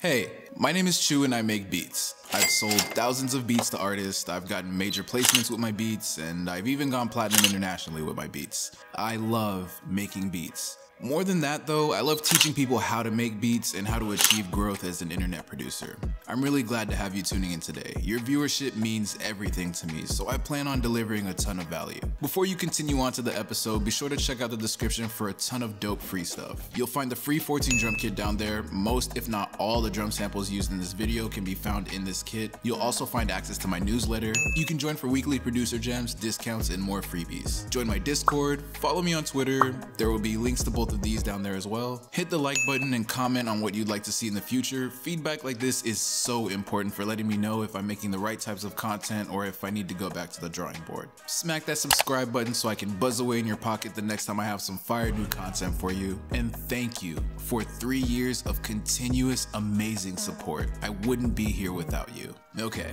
Hey, my name is Chu and I make beats. I've sold thousands of beats to artists, I've gotten major placements with my beats, and I've even gone platinum internationally with my beats. I love making beats. More than that though, I love teaching people how to make beats and how to achieve growth as an internet producer. I'm really glad to have you tuning in today. Your viewership means everything to me, so I plan on delivering a ton of value. Before you continue on to the episode, be sure to check out the description for a ton of dope free stuff. You'll find the free 4TEEN drum kit down there. Most, if not all, the drum samples used in this video can be found in this kit. You'll also find access to my newsletter. You can join for weekly producer gems, discounts, and more freebies. Join my Discord, follow me on Twitter. There will be links to both both of these down there as well. Hit the like button and comment on what you'd like to see in the future. Feedback like this is so important for letting me know if I'm making the right types of content or if I need to go back to the drawing board. Smack that subscribe button so I can buzz away in your pocket the next time I have some fire new content for you. And thank you for three years of continuous amazing support. I wouldn't be here without you. Okay,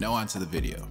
now on to the video.